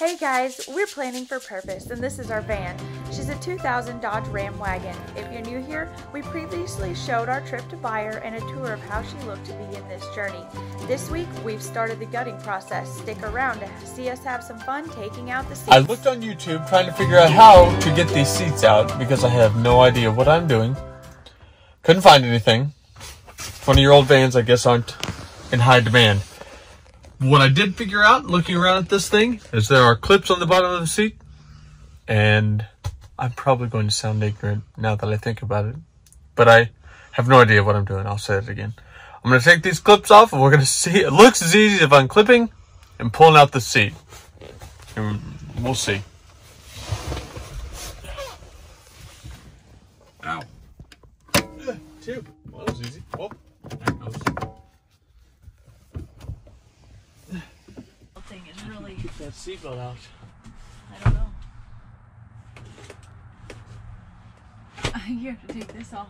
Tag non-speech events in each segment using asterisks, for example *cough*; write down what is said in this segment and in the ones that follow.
Hey guys, we're planning for purpose and this is our van. She's a 2000 Dodge Ram wagon. If you're new here, we previously showed our trip to buy her and a tour of how she looked to be in this journey. This week, we've started the gutting process. Stick around to see us have some fun taking out the seats. I looked on YouTube trying to figure out how to get these seats out because I have no idea what I'm doing. Couldn't find anything. 20 year old vans, I guess, aren't in high demand. What I did figure out looking around at this thing is there are clips on the bottom of the seat. And I'm probably going to sound ignorant now that I think about it. But I have no idea what I'm doing. I'll say it again. I'm going to take these clips off and we're going *laughs* to see. It looks as easy as unclipping and pulling out the seat. And we'll see. Ow. Two. Well, that was easy. Whoop. There it goes. thing is really, Get that seatbelt out. I don't know. *laughs* you have to take this off.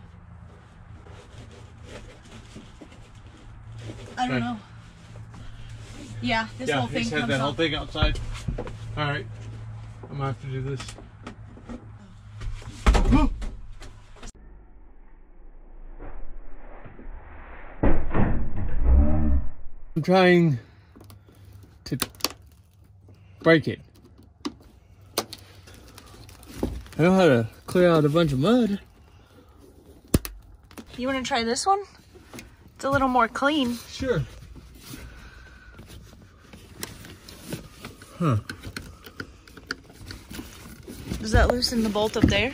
I don't know. Yeah, this yeah, whole thing just have comes that whole thing outside. All right, I'm gonna have to do this. *gasps* I'm trying to break it. I know how to clear out a bunch of mud. You want to try this one? It's a little more clean. Sure. Huh. Does that loosen the bolt up there?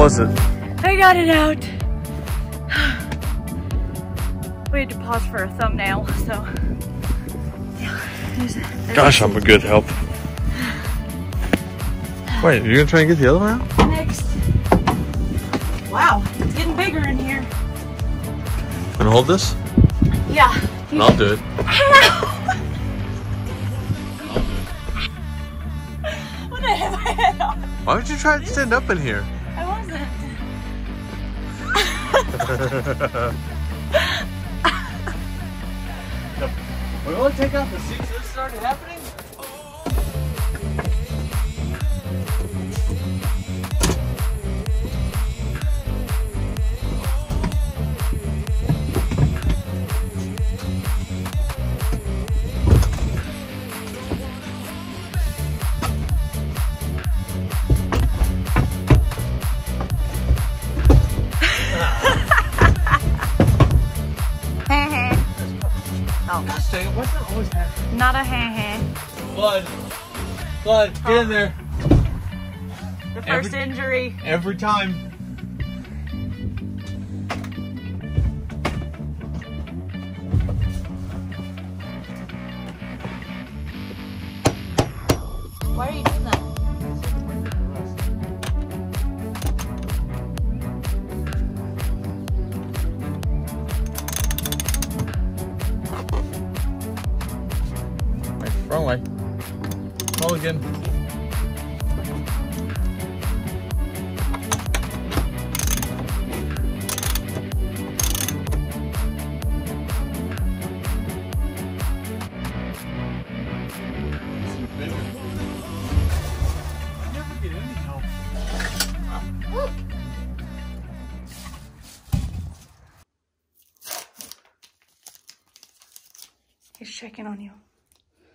Was it? I got it out. We had to pause for a thumbnail, so. Yeah, there's there's Gosh, I'm a good help. Wait, you're gonna try and get the other one out? Next. Wow, it's getting bigger in here. Gonna hold this? Yeah. And I'll do it. *laughs* What did I hit my head on? Why would you try to stand up in here? We want to take out the seats. This started happening. Oh, Gosh what's that always happening? not a ha Blood. Blood, get in there. The first Every- injury. Every time. Why are you doing that? Mulligan. Never get any help. He's checking on you.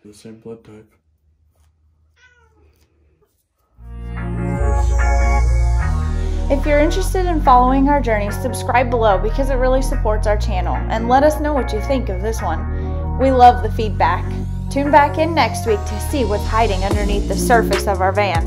The same blood type. If you're interested in following our journey, subscribe below because it really supports our channel and let us know what you think of this one. We love the feedback. Tune back in next week to see what's hiding underneath the surface of our van.